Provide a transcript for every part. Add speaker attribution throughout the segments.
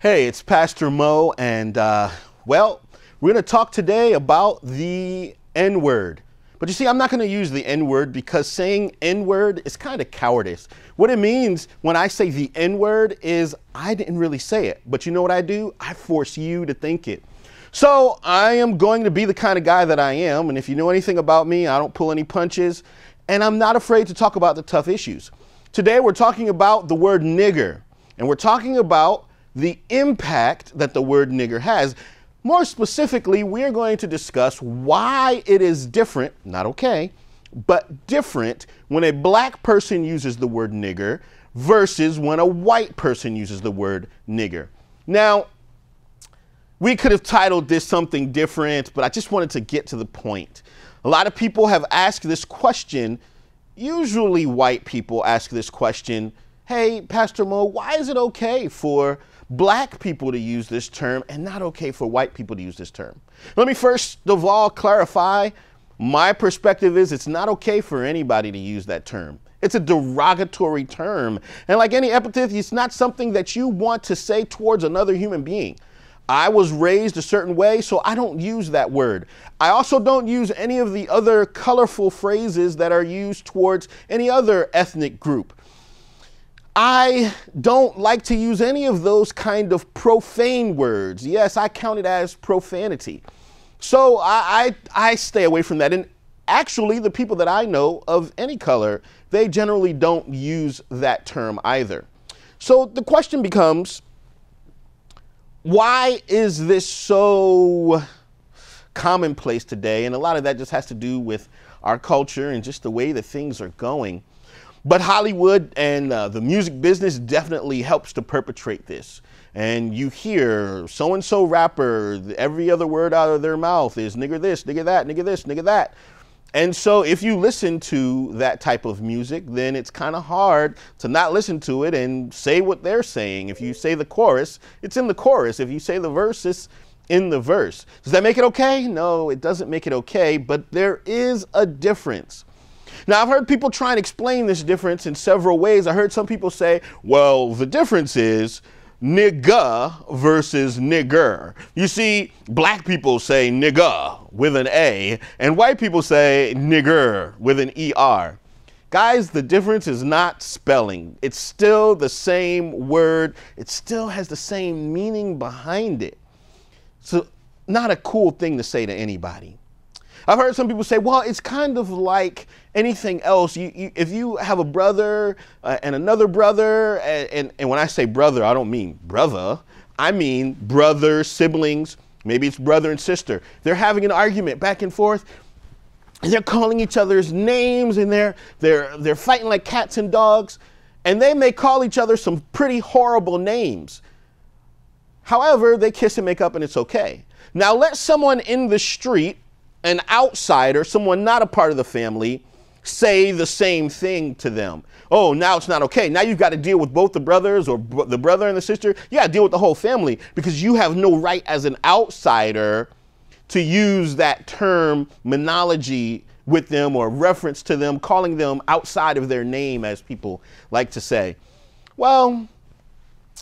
Speaker 1: Hey, it's Pastor Moe, and uh, well, we're going to talk today about the N word. But you see, I'm not going to use the N word because saying N word is kind of cowardice. What it means when I say the N word is I didn't really say it. But you know what I do? I force you to think it. So I am going to be the kind of guy that I am. And if you know anything about me, I don't pull any punches. And I'm not afraid to talk about the tough issues. Today, we're talking about the word nigger. And we're talking about the impact that the word nigger has. More specifically, we're going to discuss why it is different, not okay, but different when a black person uses the word nigger versus when a white person uses the word nigger. Now, we could have titled this something different, but I just wanted to get to the point. A lot of people have asked this question. Usually, white people ask this question Hey, Pastor Moe, why is it okay for black people to use this term and not okay for white people to use this term. Let me first of all clarify my perspective is it's not okay for anybody to use that term. It's a derogatory term. And like any epithet, it's not something that you want to say towards another human being. I was raised a certain way, so I don't use that word. I also don't use any of the other colorful phrases that are used towards any other ethnic group. I don't like to use any of those kind of profane words. Yes, I count it as profanity. So I, I, I, stay away from that. And actually, the people that I know of any color, they generally don't use that term either. So the question becomes why is this so commonplace today? And a lot of that just has to do with our culture and just the way that things are going. But Hollywood and uh, the music business definitely helps to perpetrate this. And you hear so and so rapper, every other word out of their mouth is nigger this, nigger that, nigger this, nigger that. And so if you listen to that type of music, then it's kind of hard to not listen to it and say what they're saying. If you say the chorus, it's in the chorus. If you say the verse, it's in the verse. Does that make it okay? No, it doesn't make it okay, but there is a difference. Now, I've heard people try and explain this difference in several ways. I heard some people say, well, the difference is nigga versus nigger. You see, black people say nigga with an A, and white people say nigger with an ER. Guys, the difference is not spelling. It's still the same word, it still has the same meaning behind it. So, not a cool thing to say to anybody. I've heard some people say, well, it's kind of like anything else. You, you, if you have a brother uh, and another brother, and, and, and when I say brother, I don't mean brother, I mean brother, siblings, maybe it's brother and sister. They're having an argument back and forth. And they're calling each other's names and they're, they're, they're fighting like cats and dogs. And they may call each other some pretty horrible names. However, they kiss and make up and it's okay. Now, let someone in the street an outsider, someone not a part of the family, say the same thing to them. Oh, now it's not okay. Now you've got to deal with both the brothers or the brother and the sister. You got to deal with the whole family because you have no right as an outsider to use that term monology with them or reference to them, calling them outside of their name, as people like to say. Well,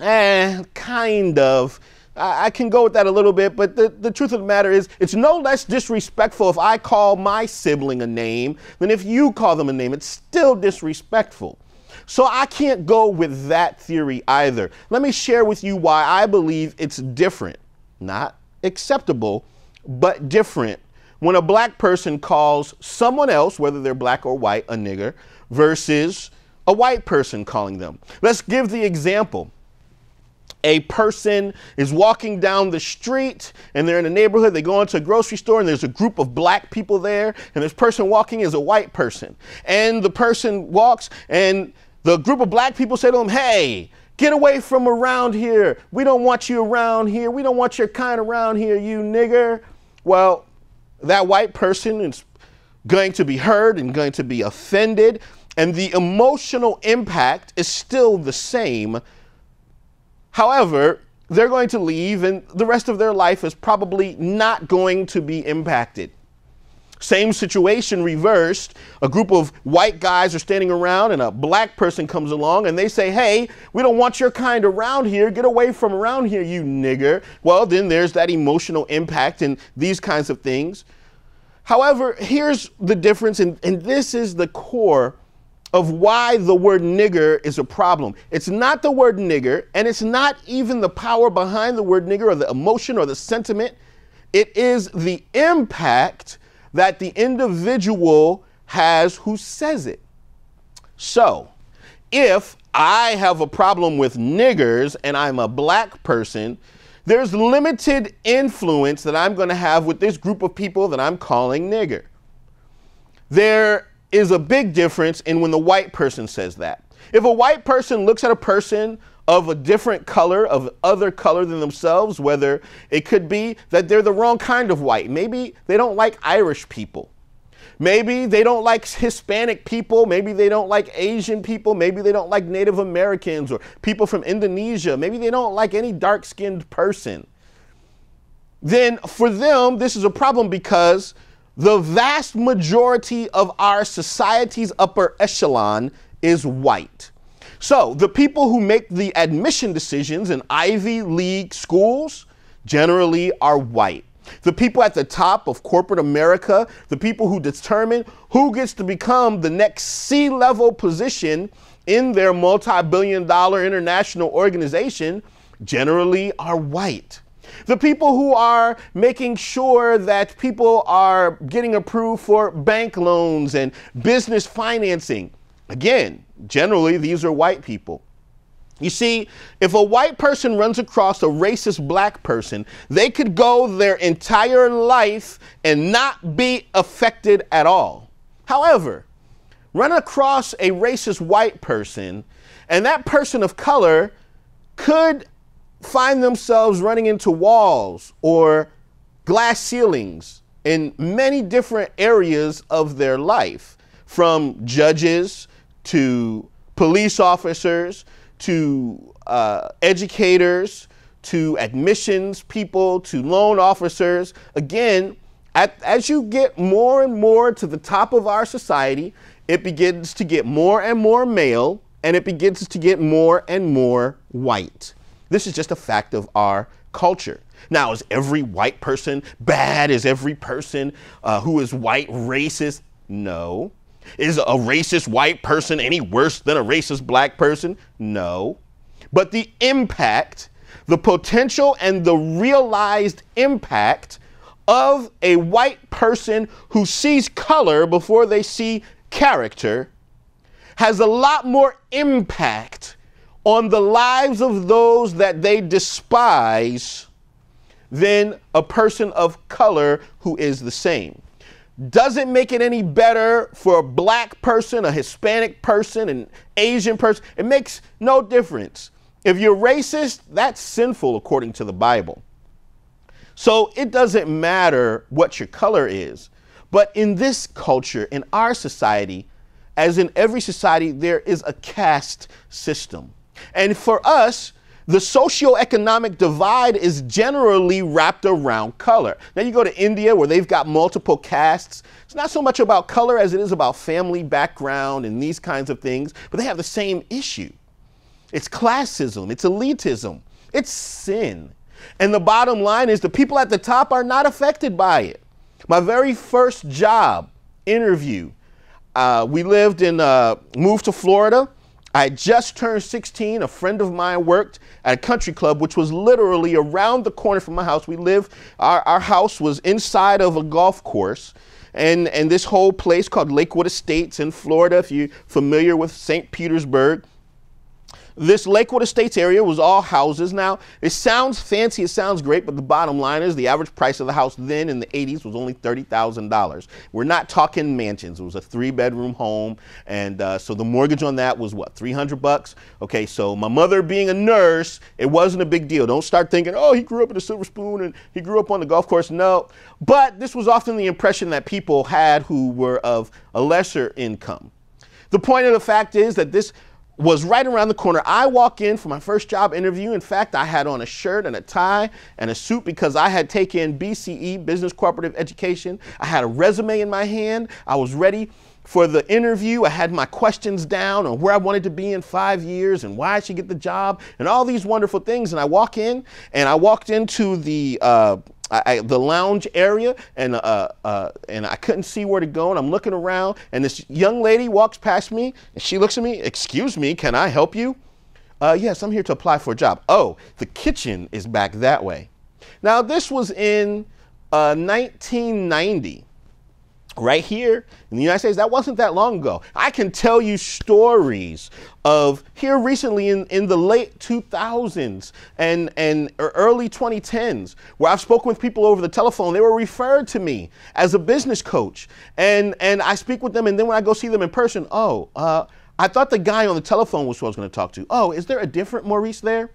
Speaker 1: eh, kind of. I, can go with that a little bit, but the, the truth of the matter is, it's no less disrespectful if I call my sibling a name than if you call them a name. It's still disrespectful. So I can't go with that theory either. Let me share with you why I believe it's different, not acceptable, but different. When a black person calls someone else, whether they're black or white, a nigger, versus a white person calling them. Let's give the example a person is walking down the street and they're in a neighborhood, they go into a grocery store and there's a group of black people there, and this person walking is a white person. And the person walks and the group of black people say to him, Hey, get away from around here. We don't want you around here. We don't want your kind around here, you nigger. Well, that white person is going to be hurt and going to be offended, and the emotional impact is still the same However, they're going to leave and the rest of their life is probably not going to be impacted. Same situation reversed. A group of white guys are standing around and a black person comes along and they say, Hey, we don't want your kind around here. Get away from around here, you nigger. Well, then there's that emotional impact and these kinds of things. However, here's the difference, and, and this is the core of why the word nigger is a problem. It's not the word nigger, and it's not even the power behind the word nigger or the emotion or the sentiment. It is the impact that the individual has who says it. So, if I have a problem with niggers and I'm a black person, there's limited influence that I'm going to have with this group of people that I'm calling nigger. There is a big difference in when the white person says that. If a white person looks at a person of a different color, of other color than themselves, whether it could be that they're the wrong kind of white. Maybe they don't like Irish people. Maybe they don't like Hispanic people. Maybe they don't like Asian people. Maybe they don't like Native Americans or people from Indonesia. Maybe they don't like any dark skinned person. Then for them, this is a problem because the vast majority of our society's upper echelon is white. So the people who make the admission decisions in Ivy League schools generally are white. The people at the top of corporate America, the people who determine who gets to become the next C level position in their multi billion dollar international organization, generally are white. The people who are making sure that people are getting approved for bank loans and business financing, again, Generally, these are white people. You see, if a white person runs across a racist black person, they could go their entire life and not be affected at all. However, run across a racist white person, and that person of color could find themselves running into walls or glass ceilings in many different areas of their life, from judges to police officers, to uh, educators, to admissions people, to loan officers. Again, at, as you get more and more to the top of our society, it begins to get more and more male and it begins to get more and more white. This is just a fact of our culture. Now, is every white person bad? Is every person uh, who is white racist? No. Is a racist white person any worse than a racist black person? No. But the impact, the potential and the realized impact of a white person who sees color before they see character has a lot more impact on the lives of those that they despise than a person of color who is the same doesn't make it any better for a black person, a Hispanic person, an Asian person. It makes no difference. If you're racist, that's sinful according to the Bible. So it doesn't matter what your color is. But in this culture, in our society, as in every society, there is a caste system. And for us, the socioeconomic divide is generally wrapped around color. Now, you go to India where they've got multiple castes. It's not so much about color as it is about family background and these kinds of things, but they have the same issue. It's classism, it's elitism, it's sin. And the bottom line is the people at the top are not affected by it. My very first job interview, uh, we lived in, uh, moved to Florida. I just turned 16. A friend of mine worked at a country club, which was literally around the corner from my house. We lived, our, our house was inside of a golf course. And, and this whole place called Lakewood Estates in Florida, if you're familiar with St. Petersburg, this Lakewood Estates area was all houses. Now, it sounds fancy, it sounds great, but the bottom line is the average price of the house then in the 80s was only $30,000. We're not talking mansions. It was a three bedroom home. And uh, so the mortgage on that was what, 300 bucks? Okay, so my mother being a nurse, it wasn't a big deal. Don't start thinking, oh, he grew up in a silver spoon and he grew up on the golf course. No. But this was often the impression that people had who were of a lesser income. The point of the fact is that this was right around the corner. I walk in for my first job interview. In fact, I had on a shirt and a tie and a suit because I had taken BCE, Business Cooperative Education. I had a resume in my hand. I was ready for the interview. I had my questions down on where I wanted to be in five years and why I should get the job and all these wonderful things. And I walk in and I walked into the uh, I, the lounge area and uh, uh, and I couldn't see where to go and I'm looking around and this young lady walks past me and she looks at me excuse me can I help you? Uh, yes I'm here to apply for a job. Oh the kitchen is back that way. Now this was in 1990 uh, right here in the United States, that wasn't that long ago. I can tell you stories of here recently in, in the late 2000s and, and early 2010s where I've spoken with people over the telephone. They were referred to me as a business coach. And, and I speak with them, and then when I go see them in person, oh, uh, I thought the guy on the telephone was who I was going to talk to. Oh, is there a different Maurice there?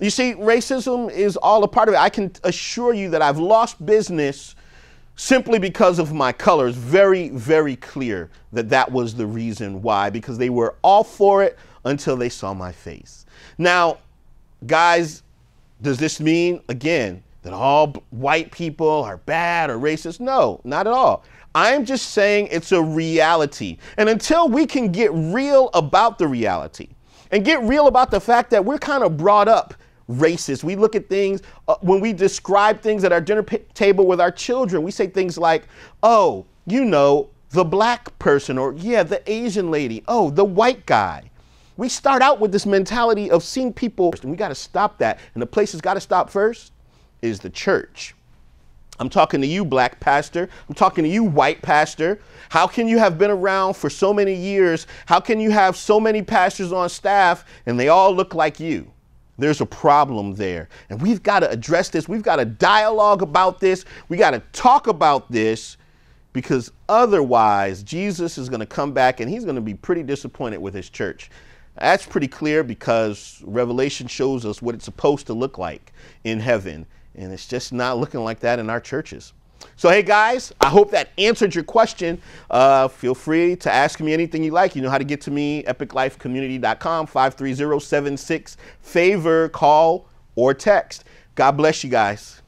Speaker 1: You see, racism is all a part of it. I can assure you that I've lost business simply because of my colors, very, very clear that that was the reason why, because they were all for it until they saw my face. Now, guys, does this mean, again, that all white people are bad or racist? No, not at all. I'm just saying it's a reality. And until we can get real about the reality and get real about the fact that we're kind of brought up racist. We look at things, uh, when we describe things at our dinner table with our children, we say things like, oh, you know, the black person, or yeah, the Asian lady, oh, the white guy. We start out with this mentality of seeing people, and we got to stop that. And the place that's got to stop first is the church. I'm talking to you, black pastor. I'm talking to you, white pastor. How can you have been around for so many years? How can you have so many pastors on staff and they all look like you? There's a problem there. And we've got to address this. We've got to dialogue about this. We got to talk about this because otherwise, Jesus is going to come back and he's going to be pretty disappointed with his church. That's pretty clear because Revelation shows us what it's supposed to look like in heaven. And it's just not looking like that in our churches. So, hey guys, I hope that answered your question. Uh, feel free to ask me anything you like. You know how to get to me, epiclifecommunity.com, 530 76 favor, call, or text. God bless you guys.